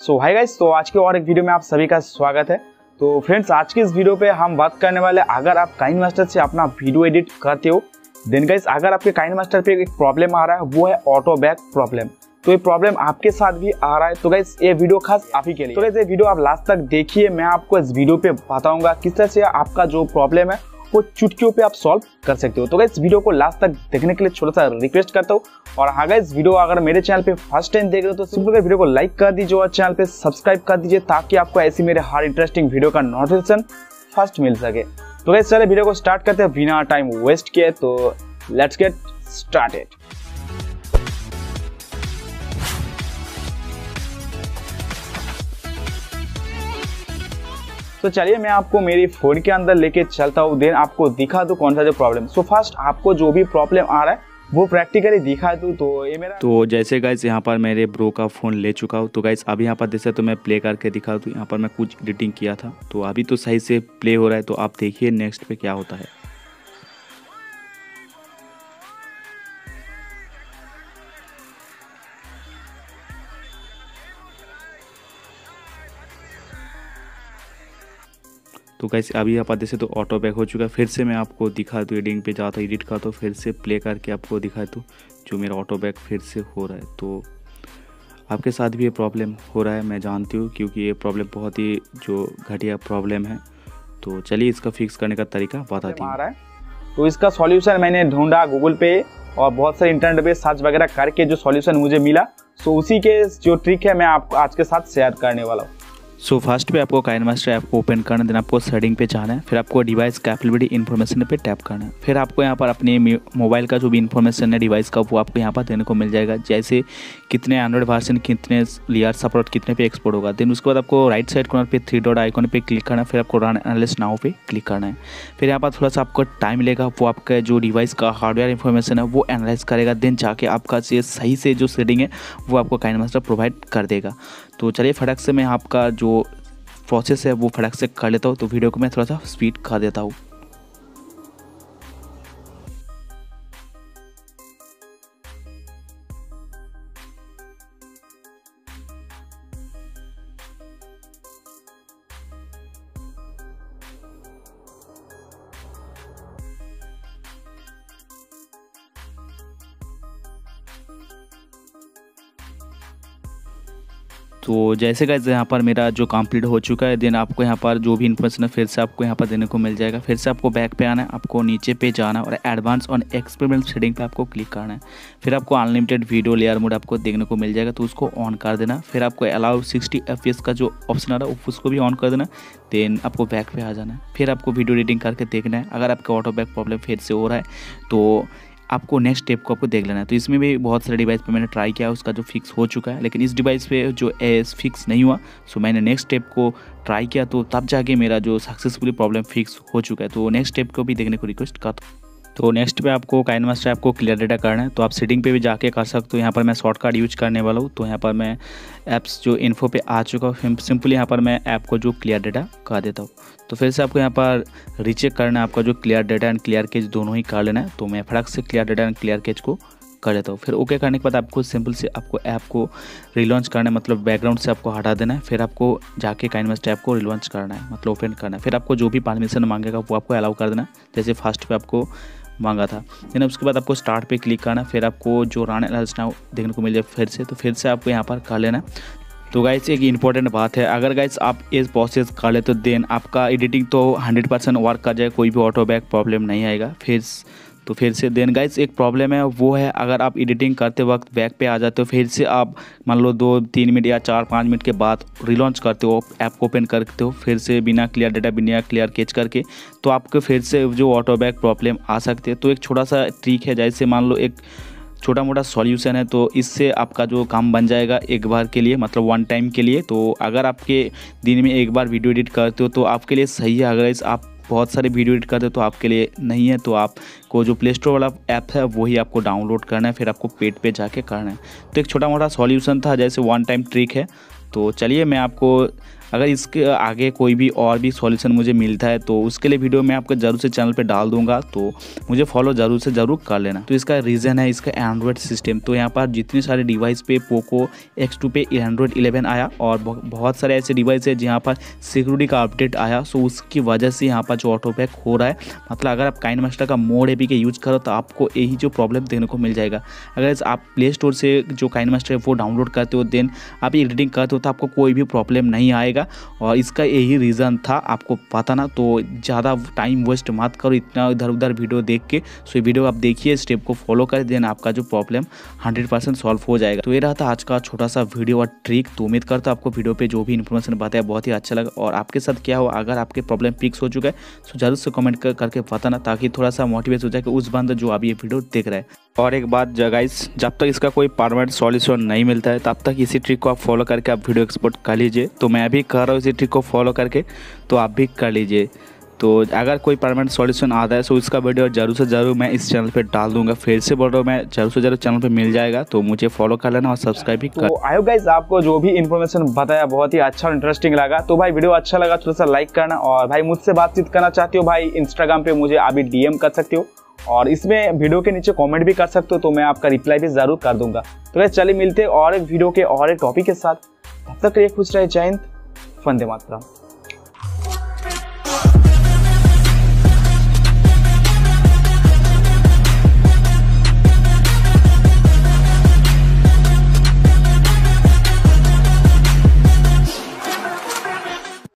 सो hi guys तो आज के और एक वीडियो में आप सभी का स्वागत है। तो फ्रेंड्स आज की इस वीडियो पे हम बात करने वाले अगर आप काइन मास्टर से अपना वीडियो एडिट करते हो देन गाइस अगर आपके काइन मास्टर पे एक प्रॉब्लम आ रहा है, वो है ऑटो बैक प्रॉब्लम तो ये प्रॉब्लम आपके साथ भी आ रहा है। तो गाइस ये वीडियो खास आप ही के लिए। तो ये वीडियो आप लास्ट तक देखिए, मैं आपको इस वीडियो पे बताऊँगा किस तरह से आपका जो प्रॉब्लम है वो चुटकियों पे आप सॉल्व कर सकते हो। तो गाइस वीडियो को लास्ट तक देखने के लिए छोटा सा रिक्वेस्ट करता हूँ। और हाँ गाइस वीडियो अगर मेरे चैनल पे फ़र्स्ट टाइम देख रहे हो तो सिंपल वीडियो को लाइक कर दीजिए और चैनल पे सब्सक्राइब कर दीजिए, ताकि आपको ऐसी मेरे हर इंटरेस्टिंग वीडियो का नोटिफिकेशन फ़र्स्ट मिल सके। तो गाइस चले वीडियो को स्टार्ट करते हैं। बिना टाइम वेस्ट किए तो लेट्स गेट स्टार्टेड तो चलिए मैं आपको मेरे फ़ोन के अंदर लेके चलता हूँ। देन आपको दिखा दूँ कौन सा जो प्रॉब्लम सो फ़र्स्ट आपको जो भी प्रॉब्लम आ रहा है, वो प्रैक्टिकली दिखा दूँ। तो ये मेरा तो जैसे गाइस यहाँ पर मेरे ब्रो का फ़ोन ले चुका हूँ। तो गाइस अभी यहाँ पर जैसे तो मैं प्ले करके दिखा दूँ। यहाँ पर मैं कुछ एडिटिंग किया था। तो अभी तो सही से प्ले हो रहा है। तो आप देखिए नेक्स्ट पे क्या होता है। तो कैसे अभी आप आते से तो ऑटो बैक हो चुका है। फिर से मैं आपको दिखा दूँ एडिटिंग पे जाता एडिट का तो फिर से प्ले करके आपको दिखा दूँ जो मेरा ऑटो बैक फिर से हो रहा है। तो आपके साथ भी ये प्रॉब्लम हो रहा है, मैं जानती हूँ, क्योंकि ये प्रॉब्लम बहुत ही जो घटिया प्रॉब्लम है। तो चलिए इसका फिक्स करने का तरीका बताती है। तो इसका सॉल्यूशन मैंने ढूंढा गूगल पे, और बहुत सारे इंटरनेट पे सर्च वगैरह करके जो सॉल्यूशन मुझे मिला। सो उसी के जो ट्रिक है, मैं आपको आज के साथ शेयर करने वाला हूँ। सो फ़र्स्ट पे आपको काइन मास्टर ऐप को ओपन करना है देन आपको सेटिंग पे जाना है, फिर आपको डिवाइस कैपेबिलिटी इन्फॉर्मेशन पे टैप करना है। फिर आपको यहाँ पर अपने मोबाइल का जो भी इन्फॉर्मेशन है डिवाइस का, वो आपको यहाँ पर देने को मिल जाएगा। जैसे कितने एंड्रॉइड वर्जन कितने लियर सपोर्ट कितने पे एक्सपोर्ट होगा। देन उसके बाद आपको राइट साइड कॉर्नर पे थ्री डॉट आइकॉन पे क्लिक करना है, फिर आपको रन एनालिस्ट नाउ पे क्लिक करना है। फिर यहाँ पर थोड़ा सा आपको टाइम लेगा, वो आपका जो डिवाइस का हार्डवेयर इन्फॉर्मेशन है, वो एनालाइज करेगा देन जाके आपका सही से जो सेटिंग है, वो आपको काइन मास्टर प्रोवाइड कर देगा। तो चलिए फटक से मैं आपका जो प्रोसेस है वो फटक से कर लेता हूँ। तो वीडियो को मैं थोड़ा सा स्पीड कर देता हूँ। तो जैसे गाइज़ यहाँ पर मेरा जो कंप्लीट हो चुका है देन आपको यहाँ पर जो भी इन्फॉर्मेशन है, फिर से आपको यहाँ पर देने को मिल जाएगा। फिर से आपको बैक पे आना है, आपको नीचे पे जाना है और एडवांस ऑन एक्सपेरिमेंट सेटिंग पे आपको क्लिक करना है। फिर आपको अनलिमिटेड वीडियो लेयर मोड आपको देखने को मिल जाएगा तो उसको ऑन कर देना। फिर आपको अलाउ सिक्सटी एफ़ का जो ऑप्शन आ रहा है उसको भी ऑन कर देना। देन आपको बैक पे आ जाना है। फिर आपको वीडियो एडिटिंग करके देखना है। अगर आपका ऑटो बैक प्रॉब्लम फिर से हो रहा है तो आपको नेक्स्ट स्टेप को आपको देख लेना है। तो इसमें भी बहुत सारे डिवाइस पे मैंने ट्राई किया, उसका जो फिक्स हो चुका है। लेकिन इस डिवाइस पे जो एस फिक्स नहीं हुआ सो मैंने नेक्स्ट स्टेप को ट्राई किया तो तब जाके मेरा जो सक्सेसफुली प्रॉब्लम फिक्स हो चुका है। तो नेक्स्ट स्टेप को भी देखने को रिक्वेस्ट करता हूँ तो नेक्स्ट पे आपको काइन मास्टर ऐप को क्लियर डेटा करना है तो आप सेटिंग पे भी जाके कर सकते हो। यहाँ पर मैं शॉर्टकट यूज़ करने वाला हूँ तो यहाँ पर मैं ऐप्स जो इन्फो पे आ चुका हूँ सिंपली यहाँ पर मैं ऐप को जो क्लियर डेटा कर देता हूँ। तो फिर से आपको यहाँ पर रीचेक करना है, आपका जो clear data and clear cache दोनों ही कर लेना है तो मैं फटक से clear data and clear cache को कर लेता हूँ। फिर ओके करने के बाद आपको सिंपल से आपको ऐप को रिलॉन्च करना है मतलब बैकग्राउंड से आपको हटा देना है, फिर आपको जाके काइनमेस्ट ऐप को रिलॉन्च करना है मतलब ओपन करना है। फिर आपको जो भी परमिशन मांगेगा, वो आपको अलाउ कर देना है। जैसे फ़र्स्ट पे आपको मांगा था। देन उसके बाद आपको स्टार्ट पे क्लिक करना फिर आपको जो राणा रचना देखने को मिल जाए फिर से तो फिर से आपको यहाँ पर कर लेना तो गाइस एक इंपॉर्टेंट बात है, अगर गाइस आप ये प्रोसेस कर ले तो देन आपका एडिटिंग तो 100 परसेंट वर्क कर जाए कोई भी ऑटो बैक प्रॉब्लम नहीं आएगा, फिर तो फिर से देन गाइस एक प्रॉब्लम है, वो है अगर आप एडिटिंग करते वक्त बैक पे आ जाते हो, फिर से आप मान लो दो, तीन मिनट या चार, पाँच मिनट के बाद रिलॉन्च करते हो ऐप को ओपन करते हो, फिर से बिना क्लियर डेटा बिना क्लियर केच करके तो आपको फिर से जो ऑटो बैक प्रॉब्लम आ सकती है। तो एक छोटा सा ट्रिक है, जैसे मान लो एक छोटा मोटा सॉल्यूशन है तो इससे आपका जो काम बन जाएगा एक बार के लिए मतलब वन टाइम के लिए। तो अगर आपके दिन में एक बार वीडियो एडिट करते हो तो आपके लिए सही है। अगर इस आप बहुत सारे वीडियो एडिट करते हो तो आपके लिए नहीं है तो आपको जो प्ले स्टोर वाला ऐप है, वही आपको डाउनलोड करना है, फिर आपको पेट पे जाके करना है। तो एक छोटा मोटा सॉल्यूशन था, जैसे वन टाइम ट्रिक है। तो चलिए, मैं आपको अगर इसके आगे कोई भी और भी सॉल्यूशन मुझे मिलता है तो उसके लिए वीडियो मैं आपको ज़रूर से चैनल पर डाल दूँगा तो मुझे फॉलो ज़रूर से ज़रूर कर लेना। तो इसका रीज़न है, इसका एंड्रॉयड सिस्टम तो यहाँ पर जितने सारे डिवाइस पे पोको एक्स टू पे एंड्रॉयड इलेवन आया, और बहुत सारे ऐसे डिवाइस है जहाँ पर सिक्योरिटी का अपडेट आया सो उसकी वजह से यहाँ पर जो ऑटो पैक हो रहा है मतलब अगर आप काइन मास्टर का मोड ए के यूज़ करो तो आपको यही जो प्रॉब्लम देखने को मिल जाएगा। अगर आप प्ले स्टोर से जो काइन मास्टर है, वो डाउनलोड करते हो देन आप एडिटिंग करते हो तो आपको कोई भी प्रॉब्लम नहीं आएगा। और इसका यही रीज़न था आपको पता ना तो ज़्यादा टाइम वेस्ट मत करो इतना इधर उधर वीडियो देख के। सो वीडियो आप देखिए स्टेप को फॉलो कर देन आपका जो प्रॉब्लम हंड्रेड परसेंट सॉल्व हो जाएगा। तो ये रहा था आज का छोटा सा वीडियो और ट्रिक तो उम्मीद करता आपको वीडियो पे जो भी इन्फॉर्मेशन बताया बहुत ही अच्छा लगा। और आपके साथ क्या हो अगर आपके प्रॉब्लम फिक्स हो चुका है तो ज़रूर से कमेंट कर, करके बताना ताकि थोड़ा सा मोटिवेट हो जाए कि उस बंद जो आप ये वीडियो देख रहा है। और एक बात जगाइस जब तक इसका कोई परमानेंट सॉल्यूशन नहीं मिलता है, तब तक इसी ट्रिक को आप फॉलो करके आप वीडियो एक्सपोर्ट कर लीजिए। तो मैं अभी कर रहा हूँ इसी ट्रिक को फॉलो करके तो आप भी कर लीजिए। तो अगर कोई परमानेंट सॉल्यूशन आता है तो इसका वीडियो ज़रूर से ज़रूर मैं इस चैनल पे डाल दूँगा। फिर से बोल रहा हूँ, मैं ज़रूर से ज़रूर चैनल पे मिल जाएगा तो मुझे फॉलो कर लेना और सब्सक्राइब भी कर आई गाइज़ आपको जो भी इन्फॉर्मेशन बताया, बहुत ही अच्छा और इंटरेस्टिंग लगा। तो भाई वीडियो अच्छा लगा, थोड़ा सा लाइक करना और भाई, मुझसे बातचीत करना चाहते हो भाई इंस्टाग्राम पे मुझे अभी डीएम कर सकते हो। और इसमें वीडियो के नीचे कमेंट भी कर सकते हो तो मैं आपका रिप्लाई भी ज़रूर कर दूँगा। तो वैसे चलिए मिलते हैं और एक वीडियो के और एक टॉपिक के साथ। तब तक खुश रहे जयंत फंदे मातरम।